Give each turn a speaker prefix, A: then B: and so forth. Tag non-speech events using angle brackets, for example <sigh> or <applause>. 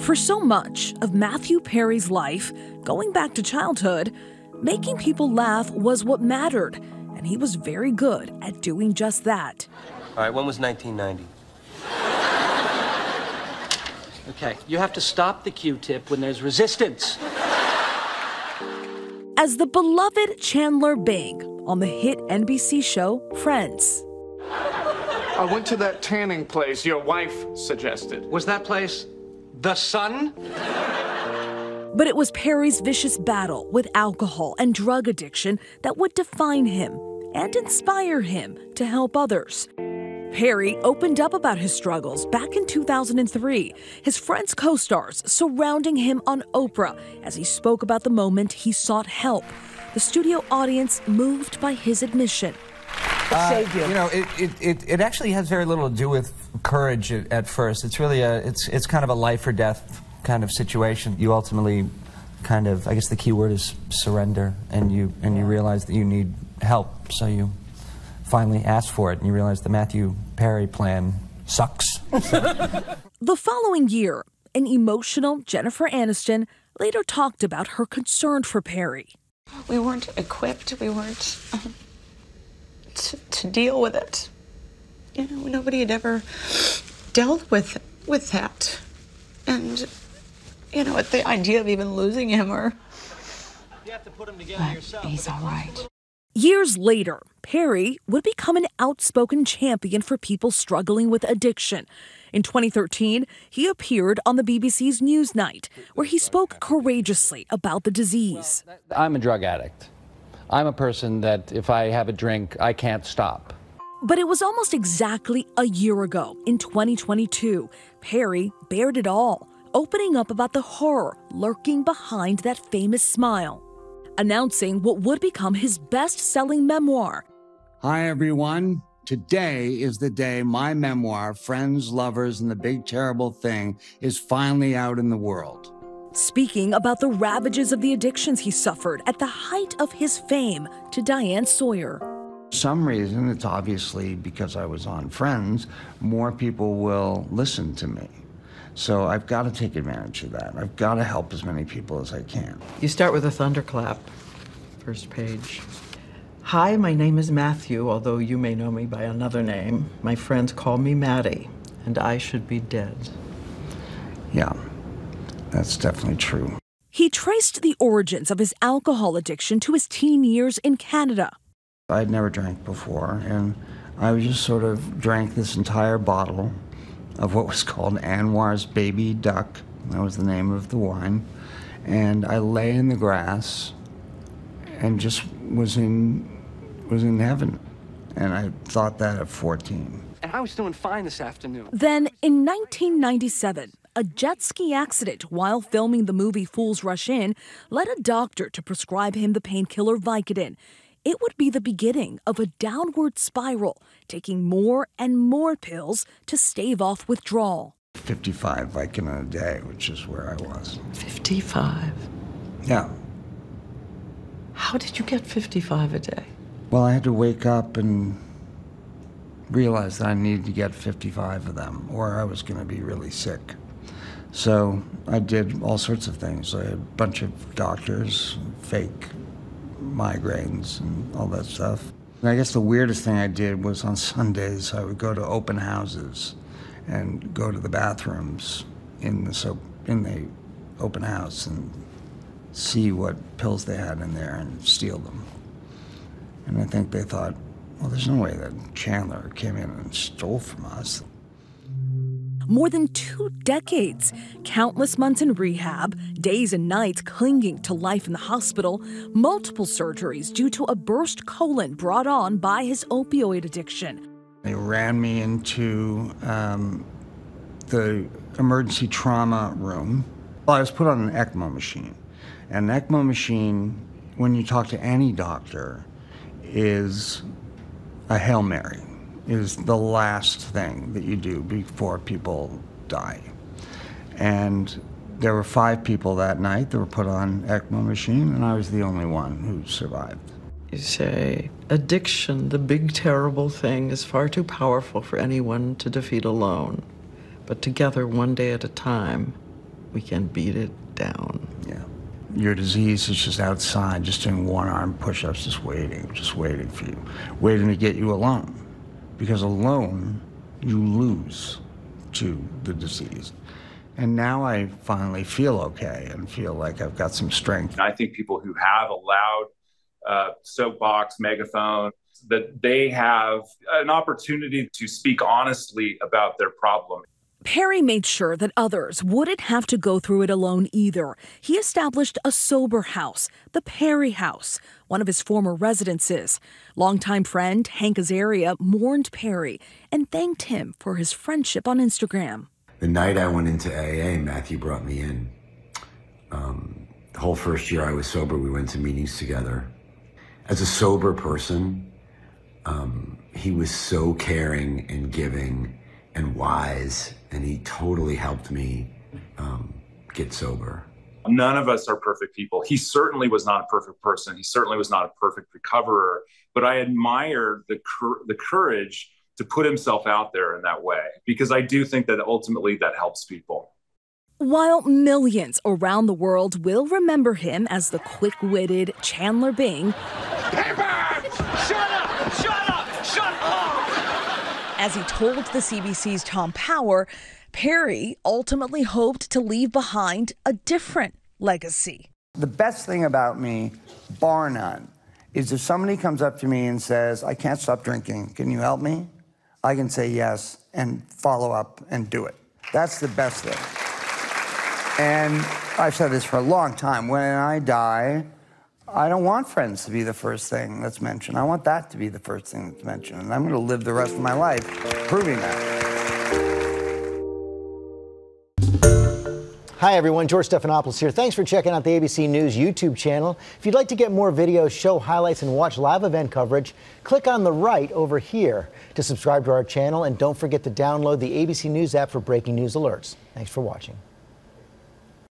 A: For so much of Matthew Perry's life, going back to childhood, making people laugh was what mattered, and he was very good at doing just that.
B: All right, when was 1990? <laughs>
C: Okay, you have to stop the Q-tip when there's resistance.
A: As the beloved Chandler Bing on the hit NBC show Friends.
D: I went to that tanning place your wife suggested.
C: Was that place the sun?
A: But it was Perry's vicious battle with alcohol and drug addiction that would define him and inspire him to help others. Perry opened up about his struggles back in 2003, his friends co stars surrounding him on Oprah as he spoke about the moment he sought help. The studio audience moved by his admission.
E: Uh, you. You know, it, it, it, it, actually has very little to do with courage at, at, first. It's really a, it's, it's kind of a life or death kind of situation. You ultimately kind of, I guess the key word is surrender, and you, and you realize that you need help, so you finally ask for it, and you realize the Matthew Perry plan sucks. <laughs>
A: the following year, an emotional Jennifer Aniston later talked about her concern for Perry.
F: We weren't equipped, we weren't um, to, to deal with it. You know, nobody had ever dealt with with that. And you know, at the idea of even losing him or
C: you have to put him together but yourself.
F: He's all right.
A: Years later, Perry would become an outspoken champion for people struggling with addiction. In 2013, he appeared on the BBC's Newsnight, where he spoke courageously about the disease.
G: I'm a drug addict. I'm a person that if I have a drink, I can't stop.
A: But it was almost exactly a year ago, in 2022, Perry bared it all, opening up about the horror lurking behind that famous smile announcing what would become his best selling memoir.
H: Hi, everyone. Today is the day my memoir, Friends, Lovers, and the Big Terrible Thing, is finally out in the world.
A: Speaking about the ravages of the addictions he suffered at the height of his fame to Diane Sawyer.
H: Some reason, it's obviously because I was on Friends, more people will listen to me. So I've got to take advantage of that. I've got to help as many people as I can.
I: You start with a thunderclap, first page. Hi, my name is Matthew, although you may know me by another name. My friends call me Matty, and I should be dead.
H: Yeah, that's definitely true.
A: He traced the origins of his alcohol addiction to his teen years in Canada.
H: I'd never drank before, and I just sort of drank this entire bottle of what was <laughs> called Andrés Baby Duck. That was the name of the wine. And I lay in the grass and just was in was in heaven. And I thought that at 14.
C: And I was doing fine this afternoon.
A: Then in 1997, a jet ski accident while filming the movie Fools Rush In led a doctor to prescribe him the painkiller Vicodin it would be the beginning of a downward spiral, taking more and more pills to stave off withdrawal.
H: 55 Vicodin a day, which is where I was.
I: 55?
H: Yeah.
I: How did you get 55 a day?
H: Well, I had to wake up and realize that I needed to get 55 of them, or I was going to be really sick. So I did all sorts of things. I had a bunch of doctors, fake migraines and all that stuff. I guess the weirdest thing I did was on Sundays, I would go to open houses and go to the bathrooms in the, so, in the open house and see what pills they had in there and steal them. And I think they thought, well, there's no way that Chandler came in and stole from us
A: more than two decades, countless months in rehab, days and nights clinging to life in the hospital, multiple surgeries due to a burst colon brought on by his opioid addiction.
H: They ran me into um, the emergency trauma room. Well, I was put on an ECMO machine. And an ECMO machine, when you talk to any doctor, is a Hail Mary is the last thing that you do before people die. And there were five people that night that were put on ECMO machine, and I was the only one who survived.
I: You say, addiction, the big terrible thing, is far too powerful for anyone to defeat alone. But together, one day at a time, we can beat it down.
H: Yeah. Your disease is just outside, just doing one arm push ups, just waiting, just waiting for you, waiting to get you alone. Because alone, you lose to the disease. And now I finally feel okay and feel like I've got some strength.
J: I think people who have a loud uh, soapbox, megaphone, that they have an opportunity to speak honestly about their problem.
A: Perry made sure that others wouldn't have to go through it alone either. He established a sober house, the Perry House, one of his former residences. Longtime friend Hank Azaria mourned Perry and thanked him for his friendship on Instagram.
K: The night I went into AA, Matthew brought me in. Um, the whole first year I was sober, we went to meetings together. As a sober person, um, he was so caring and giving and wise, and he totally helped me um, get sober.
J: None of us are perfect people. He certainly was not a perfect person. He certainly was not a perfect recoverer. But I admire the cur- the courage to put himself out there in that way because I do think that ultimately that helps people.
A: While millions around the world will remember him as the quick witted Chandler Bing, as he told the CBC's Tom Power, Perry ultimately hoped to leave behind a different legacy.
H: The best thing about me, bar none, is if somebody comes up to me and says, I can't stop drinking, can you help me? I can say yes and follow up and do it. That's the best thing. And I've said this for a long time. When I die, I don't want friends to be the first thing that's mentioned. I want that to be the first thing that's mentioned. And I'm going to live the rest of my life proving that.
L: Hi, everyone. George Stephanopoulos here. Thanks for checking out the ABC News YouTube channel. If you'd like to get more videos, show highlights, and watch live event coverage, click on the right over here to subscribe to our channel. And don't forget to download the ABC News app for breaking news alerts. Thanks for watching.